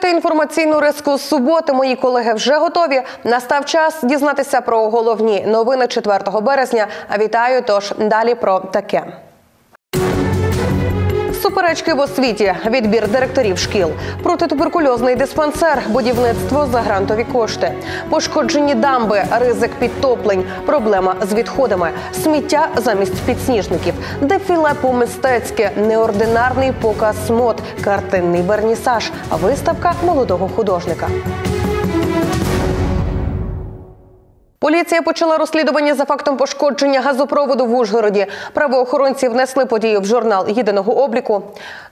Відбити інформаційну риску з суботи. Мої колеги вже готові. Настав час дізнатися про головні новини 4 березня. Вітаю. Тож далі про таке. Суперечки в освіті, відбір директорів шкіл, протитуберкульозний диспансер, будівництво за грантові кошти, пошкоджені дамби, ризик підтоплень, проблема з відходами, сміття замість підсніжників, дефіле по-мистецьки, неординарний показ мод, картинний вернісаж, виставка молодого художника. Поліція почала розслідування за фактом пошкодження газопроводу в Ужгороді. Правоохоронці внесли подію в журнал єдиного обліку.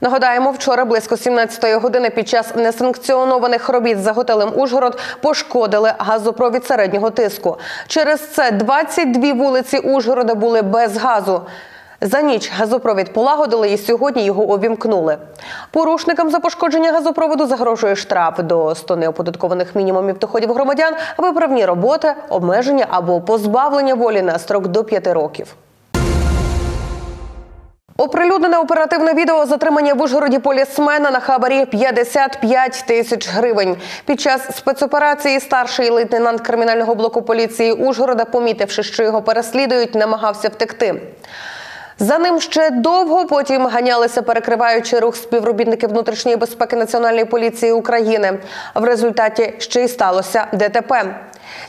Нагадаємо, вчора близько 17-ї години під час несанкціонованих робіт за готелем Ужгород пошкодили газопровід середнього тиску. Через це 22 вулиці Ужгорода були без газу. За ніч газопровід полагодили і сьогодні його обімкнули. Порушникам за пошкодження газопроводу загрожує штраф до 100 неоподаткованих мінімумів доходів громадян, виправні роботи, обмеження або позбавлення волі на строк до 5 років. Оприлюднене оперативне відео затримання в Ужгороді полісмена на хабарі 55 тисяч гривень. Під час спецоперації старший лейтенант кримінального блоку поліції Ужгорода, помітивши, що його переслідують, намагався втекти. За ним ще довго потім ганялися, перекриваючи рух співробітників внутрішньої безпеки Національної поліції України. В результаті ще й сталося ДТП.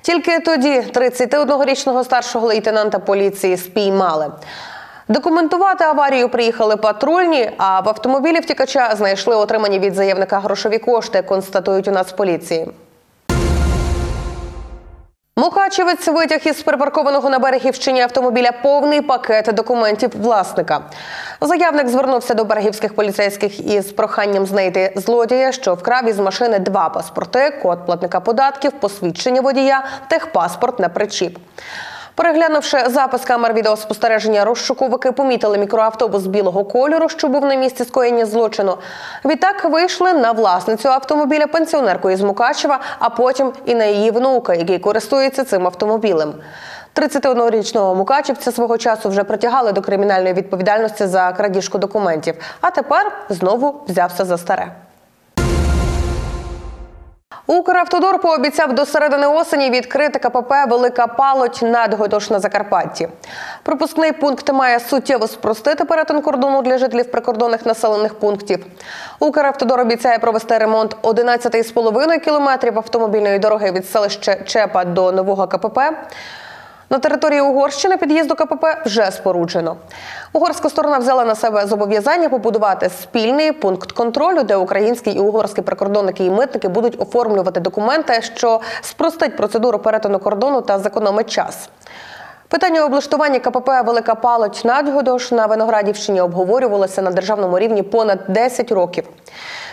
Тільки тоді 31-річного старшого лейтенанта поліції спіймали. Документувати аварію приїхали патрульні, а в автомобілі втікача знайшли отримані від заявника грошові кошти, констатують у нас поліції. Мукачевець витяг із припаркованого на Берегівщині автомобіля повний пакет документів власника. Заявник звернувся до берегівських поліцейських із проханням знайти злодія, що вкрав із машини два паспорти, код платника податків, посвідчення водія, техпаспорт на причіп. Переглянувши запис камер відеоспостереження, розшуковики помітили мікроавтобус білого кольору, що був на місці скоєння злочину. Відтак вийшли на власницю автомобіля пенсіонерку із Мукачева, а потім і на її внука, який користується цим автомобілем. 31-річного мукачівця свого часу вже притягали до кримінальної відповідальності за крадіжку документів, а тепер знову взявся за старе. Укравтодор пообіцяв до середини осені відкрити КПП Велика Палоть Надготош на Закарпатті. Пропускний пункт має суттєво спростити перетин кордону для жителів прикордонних населених пунктів. Укравтодор обіцяє провести ремонт 11,5 кілометрів автомобільної дороги від селища Чепа до нового КПП. На території Угорщини під'їзду КПП вже споруджено. Угорська сторона взяла на себе зобов'язання побудувати спільний пункт контролю, де українські і угорські прикордонники і митники будуть оформлювати документи, що спростить процедуру перетину кордону та зекономить час. Питання облаштування КПП Велика Палоч Надгодош на Виноградівщині обговорювалося на державному рівні понад 10 років.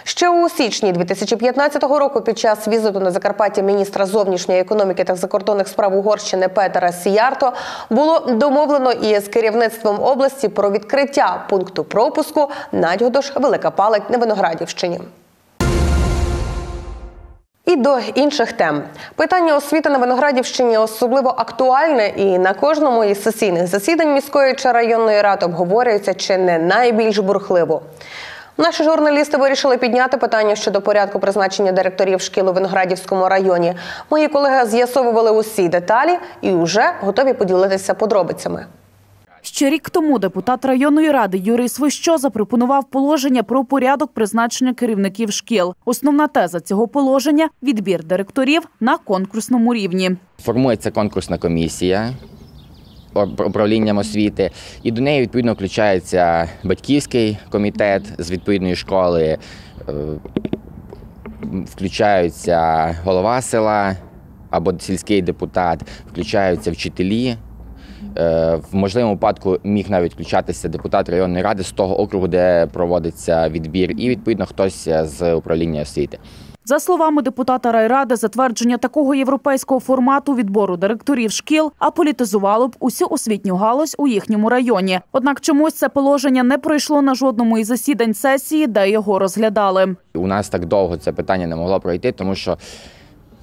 Ще у січні 2015 року під час візиту на Закарпаття міністра зовнішньої економіки та закордонних справ Угорщини Петера Сіярто було домовлено із керівництвом області про відкриття пункту пропуску Надьгодош Велика Палать на Виноградівщині. І до інших тем питання освіти на Виноградівщині особливо актуальне, і на кожному із сесійних засідань міської чи районної ради обговорюється чи не найбільш бурхливо. Наші журналісти вирішили підняти питання щодо порядку призначення директорів шкіл у Виноградівському районі. Мої колеги з'ясовували усі деталі і вже готові поділитися подробицями. Ще рік тому депутат районної ради Юрій Свищо запропонував положення про порядок призначення керівників шкіл. Основна теза цього положення відбір директорів на конкурсному рівні. Формується конкурсна комісія управлінням освіти, і до неї відповідно включається батьківський комітет з відповідної школи, е, включаються голова села або сільський депутат, включаються вчителі. Е, в можливому випадку міг навіть включатися депутат районної ради з того округу, де проводиться відбір, і відповідно хтось з управління освіти. За словами депутата райради, затвердження такого європейського формату відбору директорів шкіл аполітизувало б усю освітню галузь у їхньому районі. Однак чомусь це положення не пройшло на жодному із засідань сесії, де його розглядали. У нас так довго це питання не могло пройти, тому що.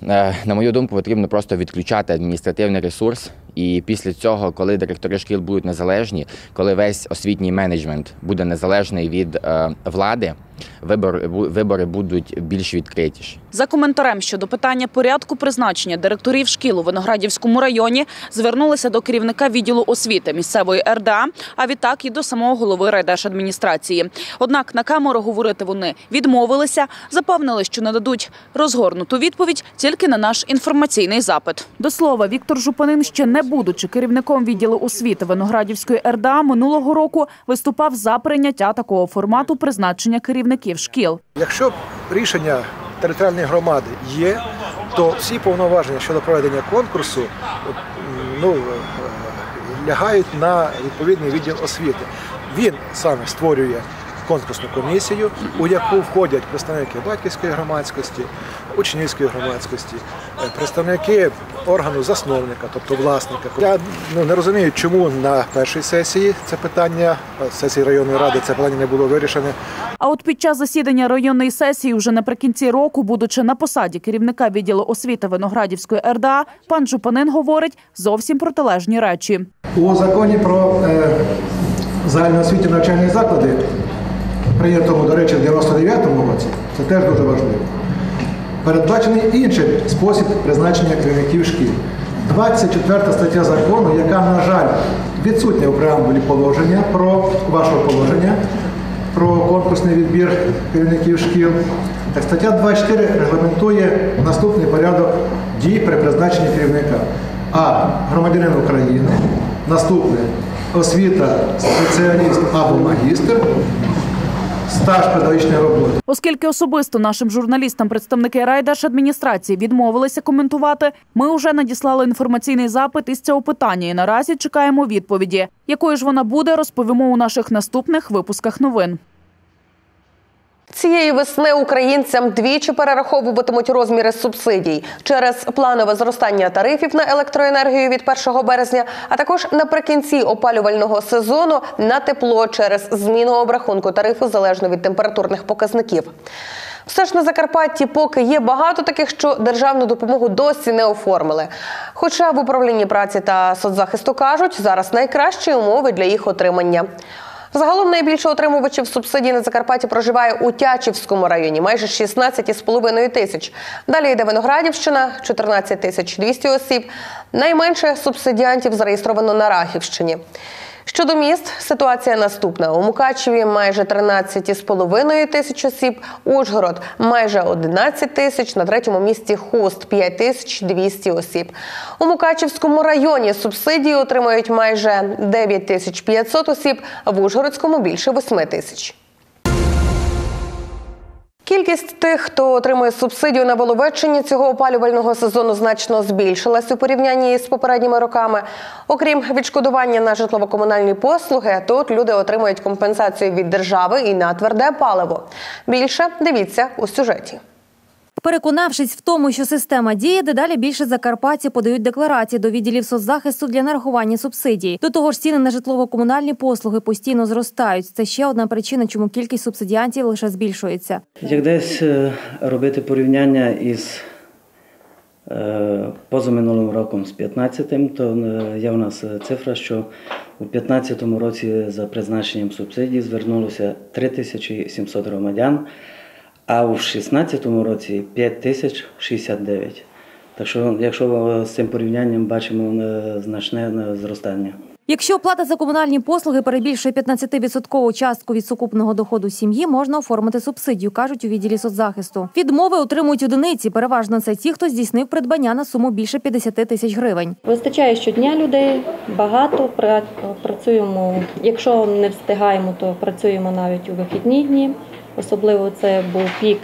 Е, на мою думку, потрібно просто відключати адміністративний ресурс І після цього, коли директори шкіл будуть незалежні, коли весь освітній менеджмент буде незалежний від е, влади, вибори, вибори будуть більш відкритіші. За коментарем щодо питання порядку призначення директорів шкіл у Виноградівському районі звернулися до керівника відділу освіти місцевої РДА, а відтак і до самого голови райдержадміністрації. Однак на камеру говорити вони відмовилися, запевнили, що нададуть розгорнуту відповідь тільки на наш інформаційний запит. До слова, Віктор Жупанин, ще не будучи керівником відділу освіти Виноградівської РДА, минулого року виступав за прийняття такого формату призначення керівників шкіл. Якщо рішення територіальної громади є, то всі повноваження щодо проведення конкурсу ну, е, лягають на відповідний відділ освіти. Він саме створює конкурсну комісію, у яку входять представники батьківської громадськості, учнівської громадськості, е, представники органу засновника, тобто власника. Я ну, не розумію, чому на першій сесії це питання, е, сесії районної ради це питання не було вирішене. А от під час засідання районної сесії, вже наприкінці року, будучи на посаді керівника відділу освіти Виноградівської РДА, пан Жупанин говорить зовсім протилежні речі. У законі про е, загальноосвітні навчальні заклади, прийнятому, до речі, в 99-му році, це теж дуже важливо. Передбачений інший спосіб призначення керівників шкіл. 24 стаття закону, яка, на жаль, відсутня у преамбулі положення про вашого положення про конкурсний відбір керівників шкіл. Так, стаття 24 регламентує наступний порядок дій при призначенні керівника. А громадянин України, наступне освіта, спеціаліст або магістр, стаж педагогічної роботи. Оскільки особисто нашим журналістам представники райдержадміністрації відмовилися коментувати, ми вже надіслали інформаційний запит із цього питання і наразі чекаємо відповіді. Якою ж вона буде, розповімо у наших наступних випусках новин. Цієї весни українцям двічі перераховуватимуть розміри субсидій через планове зростання тарифів на електроенергію від 1 березня, а також наприкінці опалювального сезону на тепло через зміну обрахунку тарифу залежно від температурних показників. Все ж на Закарпатті поки є багато таких, що державну допомогу досі не оформили. Хоча в управлінні праці та соцзахисту кажуть, зараз найкращі умови для їх отримання. Загалом найбільше отримувачів субсидій на Закарпатті проживає у Тячівському районі, майже 16,5 тисяч. Далі йде Виноградівщина, 14 тисяч 200 осіб. Найменше субсидіантів зареєстровано на Рахівщині. Щодо міст, ситуація наступна. У Мукачеві майже 13,5 тисяч осіб, Ужгород майже 11 тисяч, на третьому місці Хуст 5 тисяч 200 осіб. У Мукачевському районі субсидії отримають майже 9 тисяч 500 осіб, в Ужгородському більше 8 тисяч. Кількість тих, хто отримує субсидію на Воловеччині цього опалювального сезону, значно збільшилась у порівнянні з попередніми роками. Окрім відшкодування на житлово-комунальні послуги, тут люди отримують компенсацію від держави і на тверде паливо. Більше дивіться у сюжеті. Переконавшись в тому, що система діє, дедалі більше закарпатці подають декларації до відділів соцзахисту для нарахування субсидій. До того ж, ціни на житлово-комунальні послуги постійно зростають. Це ще одна причина, чому кількість субсидіантів лише збільшується. Як десь е, робити порівняння із е, позаминулим роком з 15-м, то е, є у нас цифра, що у 15-му році за призначенням субсидій звернулося 3700 громадян, а у 16-му році 5069. Так що, якщо з цим порівнянням бачимо е, значне е, зростання. Якщо плата за комунальні послуги перебільшує 15% частку від сукупного доходу сім'ї, можна оформити субсидію, кажуть у відділі соцзахисту. Відмови отримують одиниці. Переважно це ті, хто здійснив придбання на суму більше 50 тисяч гривень. Вистачає щодня людей, багато працюємо. Якщо не встигаємо, то працюємо навіть у вихідні дні. Особливо це був пік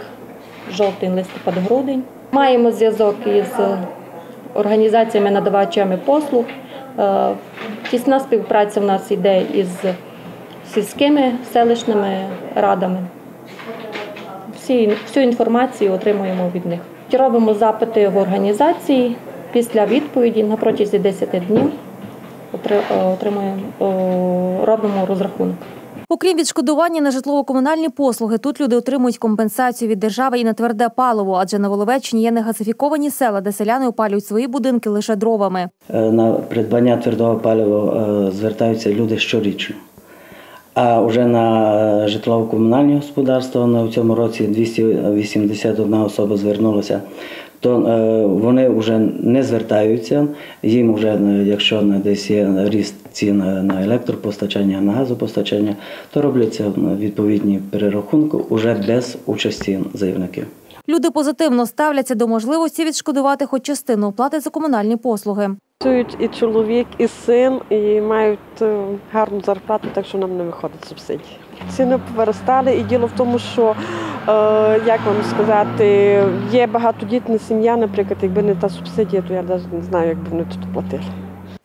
жовтень, листопад, грудень. Маємо зв'язок із організаціями-надавачами послуг. Е, Тісна співпраця в нас йде із сільськими селищними радами. Всі, всю інформацію отримуємо від них. Робимо запити в організації. Після відповіді на протязі 10 днів отримуємо, робимо розрахунок. Окрім відшкодування на житлово-комунальні послуги, тут люди отримують компенсацію від держави і на тверде паливо, адже на Воловеччині є негазифіковані села, де селяни опалюють свої будинки лише дровами. Е, На придбання твердого палива е, звертаються люди щорічно. А вже на е, житлово-комунальні господарства на цьому році 281 особа звернулася. То вони вже не звертаються. Їм вже, якщо десь є ріст цін на електропостачання, на газопостачання, то робляться відповідні перерахунки уже без участі заявників. Люди позитивно ставляться до можливості відшкодувати хоч частину оплати за комунальні послуги. Працюють і чоловік, і син, і мають е, гарну зарплату, так що нам не виходить субсидії. Ціни повиростали, і діло в тому, що е, як вам сказати, є багатодітна сім'я, наприклад, якби не та субсидія, то я навіть не знаю, як би вони тут платили.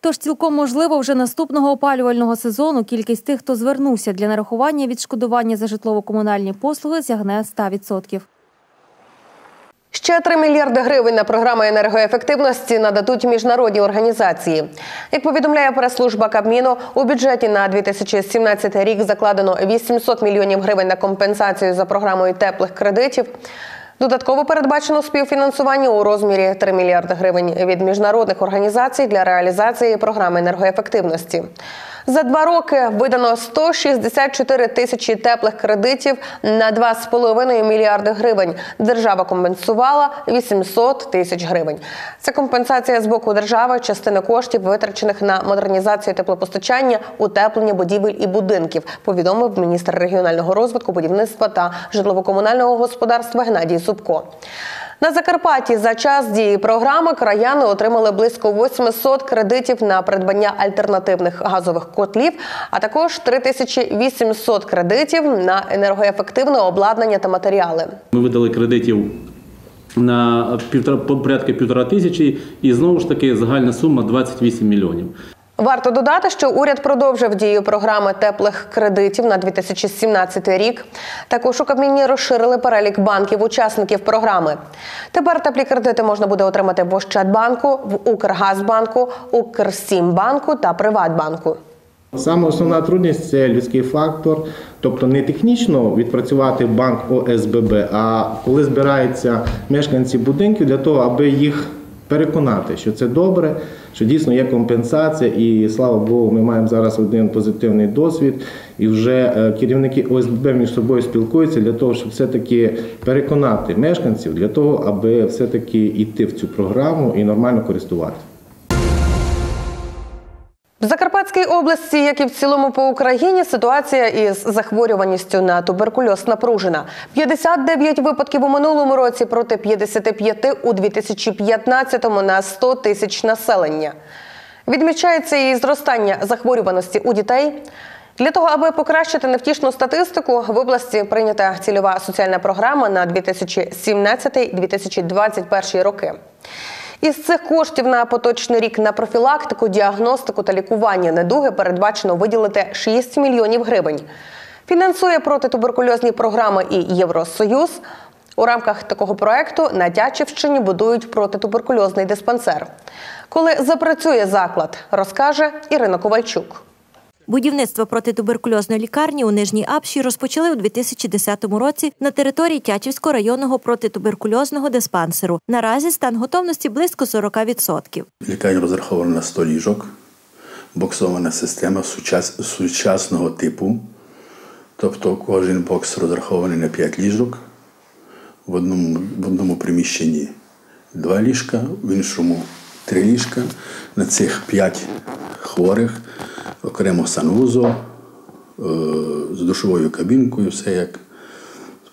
Тож цілком можливо, вже наступного опалювального сезону кількість тих, хто звернувся для нарахування відшкодування за житлово-комунальні послуги, сягне 100%. Ще 3 мільярди гривень на програму енергоефективності нададуть міжнародні організації. Як повідомляє прес-служба Кабміну, у бюджеті на 2017 рік закладено 800 мільйонів гривень на компенсацію за програмою теплих кредитів. Додатково передбачено співфінансування у розмірі 3 мільярди гривень від міжнародних організацій для реалізації програми енергоефективності. За два роки видано 164 тисячі теплих кредитів на 2,5 мільярди гривень. Держава компенсувала 800 тисяч гривень. Це компенсація з боку держави частини коштів, витрачених на модернізацію теплопостачання, утеплення будівель і будинків. Повідомив міністр регіонального розвитку, будівництва та житлово-комунального господарства Геннадій Зубко. На Закарпатті за час дії програми краяни отримали близько 800 кредитів на придбання альтернативних газових котлів, а також 3800 кредитів на енергоефективне обладнання та матеріали. Ми видали кредитів на півтора по порядка півтора тисячі, і знову ж таки загальна сума 28 мільйонів. Варто додати, що уряд продовжив дію програми теплих кредитів на 2017 рік. Також у Кабміні розширили перелік банків-учасників програми. Тепер теплі кредити можна буде отримати в Ощадбанку, в Укргазбанку, Укрсімбанку та Приватбанку. Саме основна трудність це людський фактор, тобто не технічно відпрацювати банк ОСББ, а коли збираються мешканці будинків для того, аби їх переконати, що це добре, що дійсно є компенсація, і слава Богу, ми маємо зараз один позитивний досвід, і вже е, керівники ОСББ між собою спілкуються для того, щоб все-таки переконати мешканців для того, аби все-таки йти в цю програму і нормально користуватися. Закарпатській області, як і в цілому по Україні, ситуація із захворюваністю на туберкульоз напружена. 59 випадків у минулому році проти 55 у 2015-му на 100 тисяч населення. Відмічається і зростання захворюваності у дітей. Для того, аби покращити невтішну статистику, в області прийнята цільова соціальна програма на 2017-2021 роки. Із цих коштів на поточний рік на профілактику, діагностику та лікування недуги передбачено виділити 6 мільйонів гривень. Фінансує протитуберкульозні програми і Євросоюз. У рамках такого проекту на Тячівщині будують протитуберкульозний диспансер. Коли запрацює заклад, розкаже Ірина Ковальчук. Будівництво протитуберкульозної лікарні у Нижній Апші розпочали у 2010 році на території Тячівського районного протитуберкульозного диспансеру. Наразі стан готовності близько 40%. Лікарня розрахована на 100 ліжок, боксована система сучас- сучасного типу. Тобто кожен бокс розрахований на 5 ліжок. В одному, в одному приміщенні 2 ліжка, в іншому 3 ліжка. На цих 5 хворих окремо санвузол е, з душовою кабінкою, все як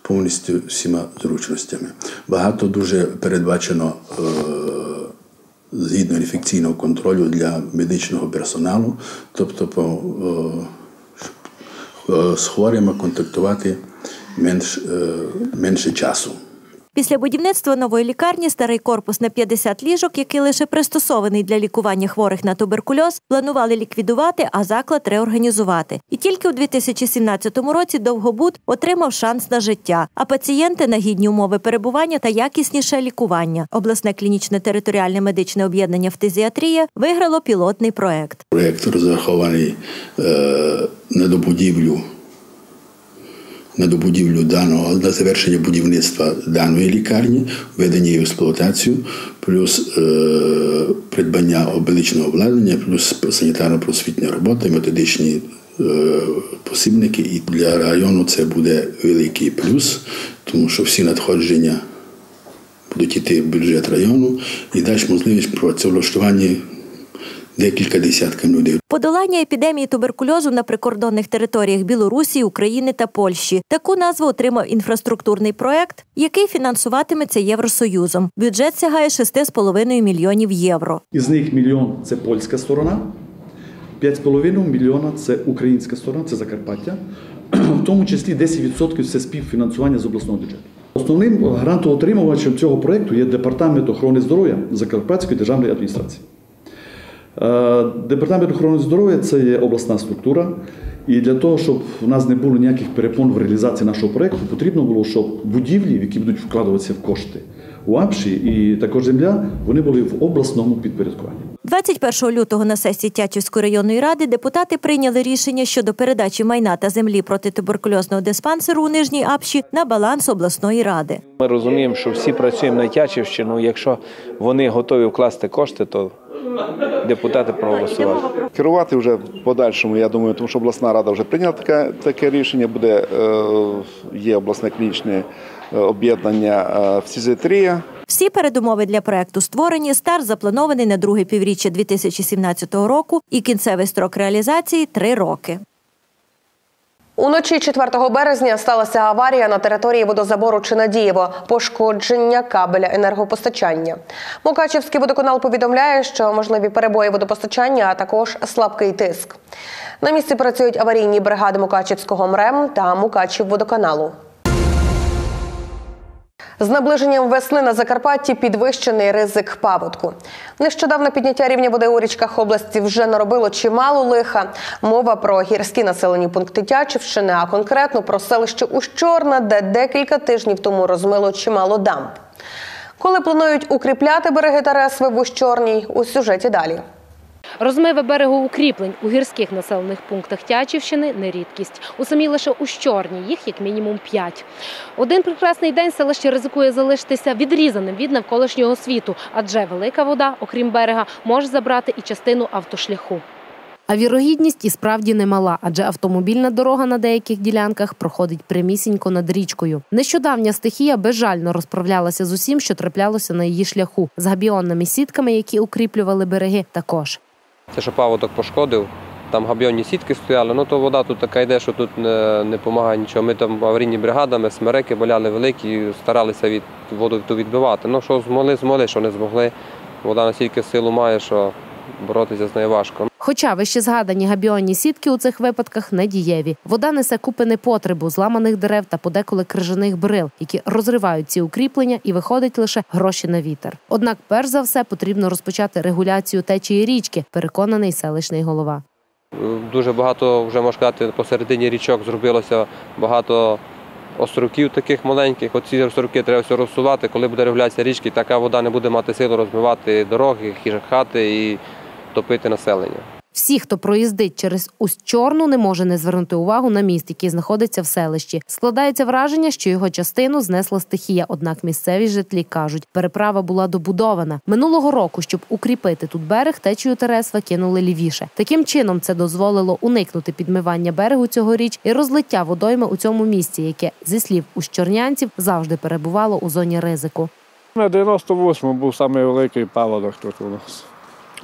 повністю всіма зручностями. Багато дуже передбачено е, згідно інфекційного контролю для медичного персоналу, тобто по, е, е, з хворими контактувати менш, менше часу. Після будівництва нової лікарні старий корпус на 50 ліжок, який лише пристосований для лікування хворих на туберкульоз, планували ліквідувати, а заклад реорганізувати. І тільки у 2017 році Довгобуд отримав шанс на життя, а пацієнти на гідні умови перебування та якісніше лікування. Обласне клінічне територіальне медичне об'єднання «Фтизіатрія» виграло пілотний проект. Проєкт розрахований е, на добудівлю на добудівлю даного на завершення будівництва даної лікарні, введення її в експлуатацію, плюс е, придбання обеличного обладнання, плюс санітарно-просвітня робота, методичні е, посібники. І для району це буде великий плюс, тому що всі надходження будуть йти в бюджет району і дасть можливість працевлаштування декілька десяткам людей. Подолання епідемії туберкульозу на прикордонних територіях Білорусі, України та Польщі. Таку назву отримав інфраструктурний проект, який фінансуватиметься Євросоюзом. Бюджет сягає 6,5 мільйонів євро. Із них мільйон це польська сторона, 5,5 мільйона це українська сторона, це Закарпаття, в тому числі 10% це співфінансування з обласного бюджету. Основним грантоотримувачем цього проєкту є Департамент охорони здоров'я Закарпатської державної адміністрації. Е, Департамент охорони здоров'я це є обласна структура. І для того, щоб у нас не було ніяких перепон в реалізації нашого проєкту, потрібно було, щоб будівлі, в які будуть вкладатися в кошти у АПШі і також земля, вони були в обласному підпорядкуванні. 21 лютого на сесії Тячівської районної ради депутати прийняли рішення щодо передачі майна та землі протитуберкульозного диспансеру у Нижній Апші на баланс обласної ради. Ми розуміємо, що всі працюємо на Тячівщину. Якщо вони готові вкласти кошти, то депутати проголосували. Керувати вже в подальшому, я думаю, тому що обласна рада вже прийняла таке, таке рішення. Буде е, є обласне клінічне е, об'єднання е, фізіатрія. Всі передумови для проекту створені. Старт запланований на друге півріччя 2017 року і кінцевий строк реалізації три роки. Уночі 4 березня сталася аварія на території водозабору Чинадієво, пошкодження кабеля енергопостачання. Мукачівський водоканал повідомляє, що можливі перебої водопостачання, а також слабкий тиск. На місці працюють аварійні бригади Мукачівського МРЕМ та Мукачівводоканалу. З наближенням весни на Закарпатті підвищений ризик паводку. Нещодавно підняття рівня води у річках області вже наробило чимало лиха. Мова про гірські населені пункти Тячівщини, а конкретно про селище Ущорна, де декілька тижнів тому розмило чимало дамб. Коли планують укріпляти береги Тересви в Ущорній, у сюжеті далі. Розмиви берегоукріплень у гірських населених пунктах Тячівщини не рідкість. У самій лише у Щорні їх як мінімум п'ять. Один прекрасний день селище ризикує залишитися відрізаним від навколишнього світу, адже велика вода, окрім берега, може забрати і частину автошляху. А вірогідність і справді немала, адже автомобільна дорога на деяких ділянках проходить прямісінько над річкою. Нещодавня стихія безжально розправлялася з усім, що траплялося на її шляху, з габіонними сітками, які укріплювали береги, також. Це що паводок пошкодив, там габйонні сітки стояли, ну то вода тут така йде, що тут не допомагає нічого. Ми там аварійні бригадами, смереки боляли великі, старалися від воду відбивати. Ну що змогли, змогли, що не змогли. Вода настільки силу має, що боротися з нею важко. Хоча вище згадані габіонні сітки у цих випадках не дієві. Вода несе купи непотребу, зламаних дерев та подеколи крижаних брил, які розривають ці укріплення і виходить лише гроші на вітер. Однак, перш за все, потрібно розпочати регуляцію течії річки, переконаний селищний голова. Дуже багато вже можна сказати, посередині річок зробилося багато островків таких маленьких. Оці островки треба все розсувати. Коли буде регуляція річки, така вода не буде мати силу розмивати дороги, хати і топити населення. Всі, хто проїздить через Усть-Чорну, не може не звернути увагу на міст, який знаходиться в селищі. Складається враження, що його частину знесла стихія. Однак місцеві житлі кажуть, переправа була добудована минулого року. Щоб укріпити тут берег, течію Тересва кинули лівіше. Таким чином це дозволило уникнути підмивання берегу цьогоріч і розлиття водойми у цьому місці, яке зі слів ущорнянців завжди перебувало у зоні ризику. На 98-му був найвеликий паводок тут у нас.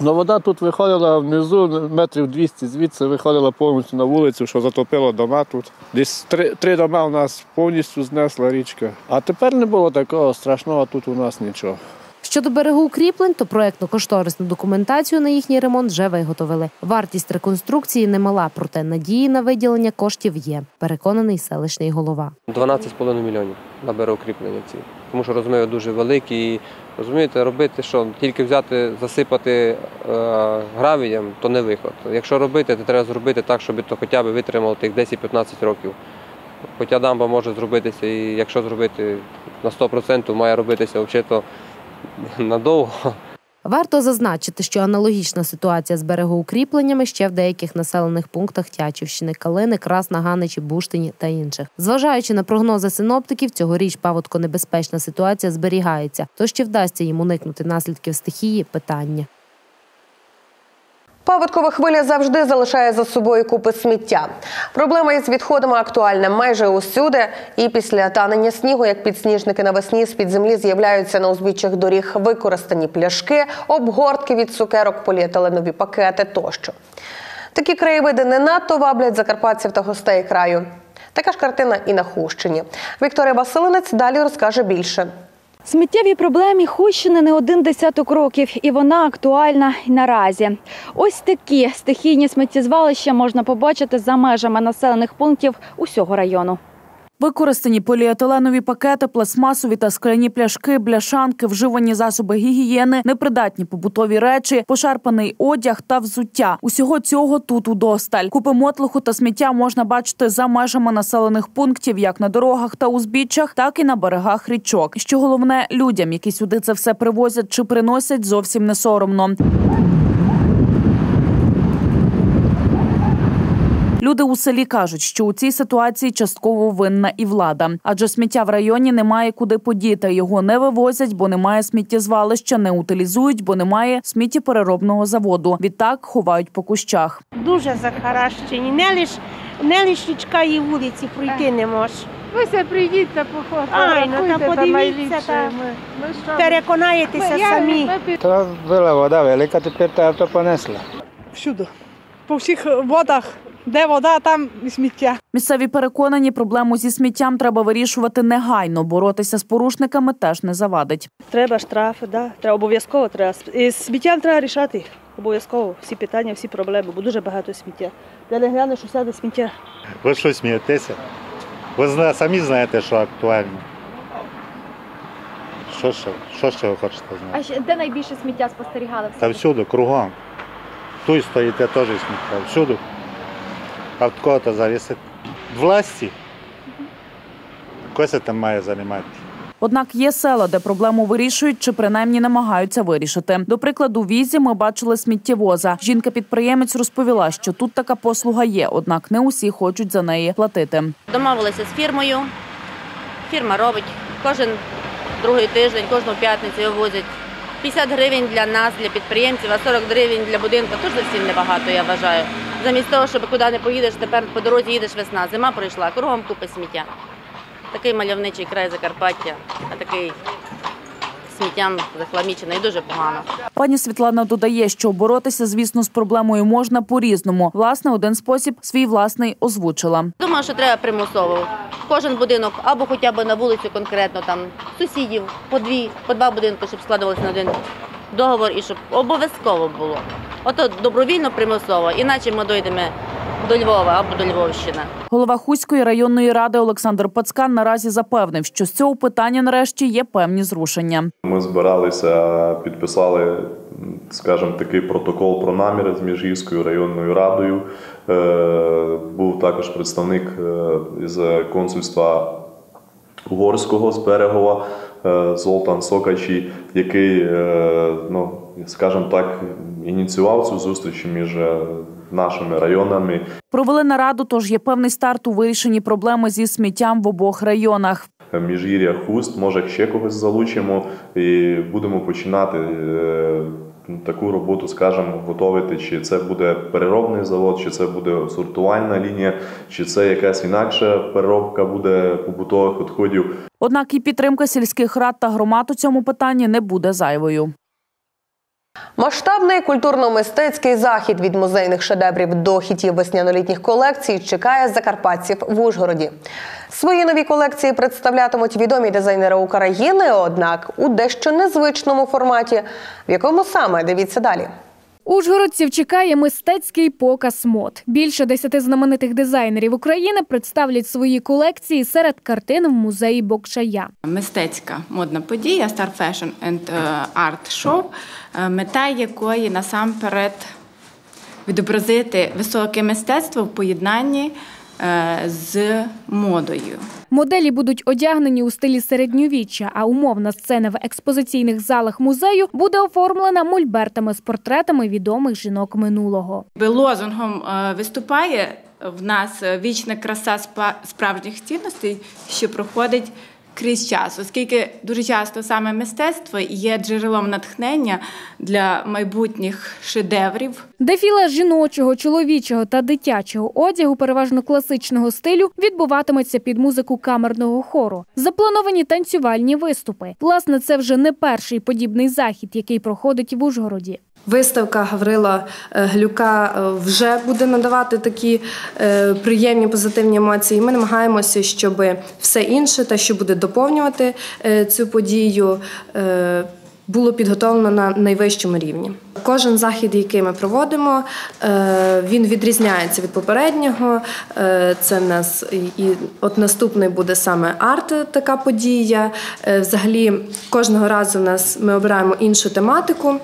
Ну, вода тут виходила внизу, метрів 200 звідси виходила повністю на вулицю, що затопило дома тут. Десь три, три дома у нас повністю знесла річка. А тепер не було такого страшного, тут у нас нічого. Щодо берегоукріплень, то проектно-кошторисну документацію на їхній ремонт вже виготовили. Вартість реконструкції немала, проте надії на виділення коштів є. Переконаний селищний голова. 12,5 мільйонів на береукріплення ці. Тому що розмиви дуже великі. І розумієте, робити, що тільки взяти, засипати е, гравієм, то не виход. Якщо робити, то треба зробити так, щоб то хоча б витримало тих 10-15 років. Хоча дамба може зробитися, і якщо зробити на 100%, має робитися взагалі надовго. Варто зазначити, що аналогічна ситуація з берегоукріпленнями ще в деяких населених пунктах Тячівщини, Калини, Красна, Ганичі, Буштині та інших. Зважаючи на прогнози синоптиків, цьогоріч паводконебезпечна ситуація зберігається. Тож чи вдасться їм уникнути наслідків стихії питання. Паводкова хвиля завжди залишає за собою купи сміття. Проблема із відходами актуальна майже усюди. І після танення снігу, як підсніжники навесні, з-під землі з'являються на узбіччях доріг використані пляшки, обгортки від цукерок, поліетиленові пакети тощо. Такі краєвиди не надто ваблять закарпатців та гостей краю. Така ж картина і на Хущині. Вікторія Василинець далі розкаже більше. Сміттєвій проблемі Хущини не один десяток років, і вона актуальна наразі. Ось такі стихійні сміттєзвалища можна побачити за межами населених пунктів усього району. Використані поліетиленові пакети, пластмасові та скляні пляшки, бляшанки, вживані засоби гігієни, непридатні побутові речі, пошарпаний одяг та взуття. Усього цього тут удосталь. Купи мотлуху та сміття можна бачити за межами населених пунктів, як на дорогах та узбіччях, так і на берегах річок. Що головне, людям, які сюди це все привозять чи приносять, зовсім не соромно. Люди у селі кажуть, що у цій ситуації частково винна і влада, адже сміття в районі немає куди подіти. Його не вивозять, бо немає сміттєзвалища, не утилізують, бо немає сміттєпереробного заводу. Відтак ховають по кущах. Дуже захаращені. Не лиш не лиш річка і вулиці пройти не можеш. Ви все прийдіть та Ай, ну та подивіться та переконаєтеся самі. То була вода велика, тепер та авто понесла. Всюди. По всіх водах, де вода, там і сміття. Місцеві переконані, проблему зі сміттям треба вирішувати негайно. Боротися з порушниками теж не завадить. Треба штрафи, да. треба обов'язково треба. І з сміттям треба рішати. Обов'язково всі питання, всі проблеми, бо дуже багато сміття. Де не глянеш, усе де сміття. Ви що смієтеся? Ви самі знаєте, що актуально. Що ще, що ще ви хочете знати? А ще де найбільше сміття спостерігали? Та всюди, кругом. Тут стоїте теж сміття. Всюди. А від кого це зависить? Власті. Хтось там має займати. Однак є села, де проблему вирішують чи принаймні намагаються вирішити. До прикладу, в візі ми бачили сміттєвоза. Жінка-підприємець розповіла, що тут така послуга є, однак не усі хочуть за неї платити. Домовилися з фірмою. Фірма робить кожен другий тиждень, кожну п'ятницю вивозять 50 гривень для нас, для підприємців, а 40 гривень для будинку. Теж зовсім небагато, я вважаю. Замість того, щоб куди не поїдеш, тепер по дорозі їдеш весна. Зима прийшла, кругом купи сміття. Такий мальовничий край Закарпаття, а такий сміттям захламічений дуже погано. Пані Світлана додає, що боротися, звісно, з проблемою можна по-різному. Власне, один спосіб свій власний озвучила. Думаю, що треба примусово. Кожен будинок або хоча б на вулицю конкретно там сусідів, по дві, по два будинки, щоб складувалися на один договор і щоб обов'язково було. Ото добровільно примусово, іначе ми дійдемо до Львова або до Львовщини. Голова Хуської районної ради Олександр Пацкан наразі запевнив, що з цього питання нарешті є певні зрушення. Ми збиралися, підписали, скажімо, такий протокол про наміри з Міжгірською районною радою. Е, Був також представник е, з консульства угорського з Берегова Золтан Сокачі, який, е, ну скажімо так, ініціював цю зустріч між е, нашими районами. Провели нараду, тож є певний старт у вирішенні проблеми зі сміттям в обох районах. Міжгір'я Хуст, може ще когось залучимо і будемо починати е, таку роботу, скажімо, готувати. Чи це буде переробний завод, чи це буде сортувальна лінія, чи це якась інакша переробка буде побутових відходів. Однак і підтримка сільських рад та громад у цьому питанні не буде зайвою. Масштабний культурно-мистецький захід від музейних шедеврів до хітів весняно-літніх колекцій чекає закарпатців в Ужгороді. Свої нові колекції представлятимуть відомі дизайнери України, однак у дещо незвичному форматі, в якому саме дивіться далі. Ужгородців чекає мистецький показ мод. Більше десяти знаменитих дизайнерів України представлять свої колекції серед картин в музеї Бокшая. Мистецька модна подія Star Fashion and е, Art Show, е, мета якої насамперед відобразити високе мистецтво в поєднанні з модою. Моделі будуть одягнені у стилі середньовіччя, а умовна сцена в експозиційних залах музею буде оформлена мольбертами з портретами відомих жінок минулого. Лозунгом е, виступає в нас е, вічна краса справжніх цінностей, що проходить крізь час, оскільки дуже часто саме мистецтво є джерелом натхнення для майбутніх шедеврів. Дефіле жіночого, чоловічого та дитячого одягу, переважно класичного стилю, відбуватиметься під музику камерного хору. Заплановані танцювальні виступи. Власне, це вже не перший подібний захід, який проходить в Ужгороді. Виставка Гаврила е, Глюка е, вже буде надавати такі е, приємні позитивні емоції. Ми намагаємося, щоб все інше, те, що буде доповнювати цю подію, було підготовлено на найвищому рівні. Кожен захід, який ми проводимо, він відрізняється від попереднього. Це в нас і- от наступний буде саме арт, така подія. Взагалі, кожного разу в нас ми обираємо іншу тематику.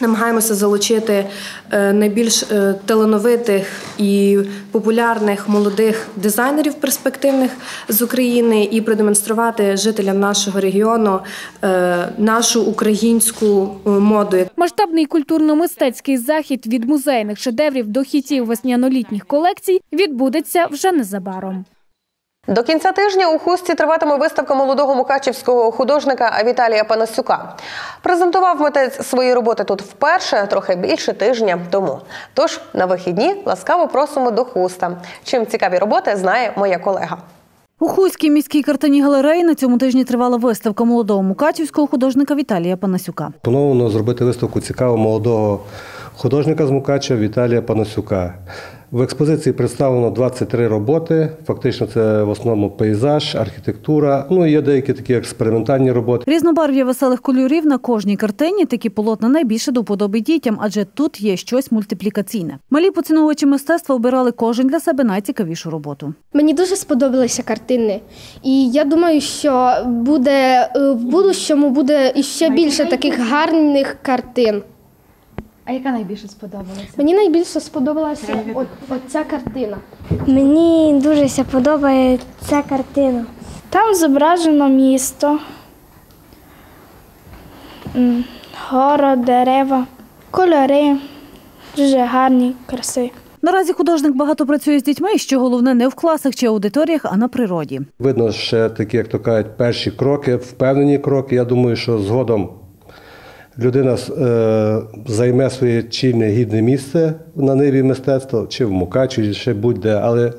Намагаємося залучити е, найбільш е, талановитих і популярних молодих дизайнерів перспективних з України і продемонструвати жителям нашого регіону е, нашу українську моду. Масштабний культурно-мистецький захід від музейних шедеврів до хітів весняно-літніх колекцій відбудеться вже незабаром. До кінця тижня у хусті триватиме виставка молодого мукачівського художника Віталія Панасюка. Презентував митець свої роботи тут вперше, трохи більше тижня тому. Тож на вихідні ласкаво просимо до хуста. Чим цікаві роботи знає моя колега. У Хуській міській картині галереї на цьому тижні тривала виставка молодого мукачівського художника Віталія Панасюка. Плановано зробити виставку цікавого молодого художника з Мукачева Віталія Панасюка. В експозиції представлено 23 роботи. Фактично, це в основному пейзаж, архітектура. Ну і є деякі такі експериментальні роботи. Різнобарв'я веселих кольорів на кожній картині такі полотна найбільше до вподоби дітям, адже тут є щось мультиплікаційне. Малі поціновувачі мистецтва обирали кожен для себе найцікавішу роботу. Мені дуже сподобалися картини, і я думаю, що буде е, в будущому буде іще більше таких гарних картин. А яка найбільше сподобалася? Мені найбільше сподобалася от, оця картина. Мені дуже подобається ця картина. Там зображено місто, гора, дерева, кольори, дуже гарні, краси. Наразі художник багато працює з дітьми, що головне не в класах чи аудиторіях, а на природі. Видно ще такі, як то кажуть, перші кроки, впевнені кроки. Я думаю, що згодом людина е, займе своє чільне гідне місце на ниві мистецтва, чи в Мукачеві, чи будь-де, але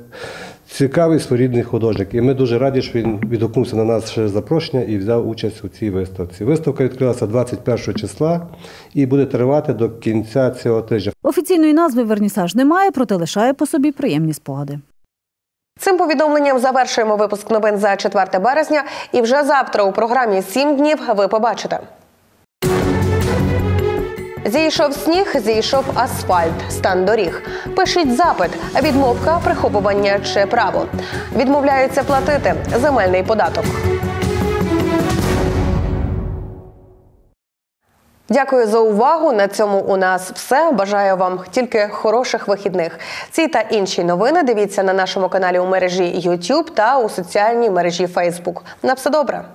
цікавий своєрідний художник. І ми дуже раді, що він відгукнувся на наше запрошення і взяв участь у цій виставці. Виставка відкрилася 21 числа і буде тривати до кінця цього тижня. Офіційної назви вернісаж немає, проте лишає по собі приємні спогади. Цим повідомленням завершуємо випуск новин за 4 березня. І вже завтра у програмі «7 днів ви побачите. Зійшов сніг, зійшов асфальт, стан доріг. Пишіть запит, відмовка, приховування чи право. Відмовляються платити земельний податок. Дякую за увагу. На цьому у нас все. Бажаю вам тільки хороших вихідних. Ці та інші новини дивіться на нашому каналі у мережі YouTube та у соціальній мережі Facebook. На все добре.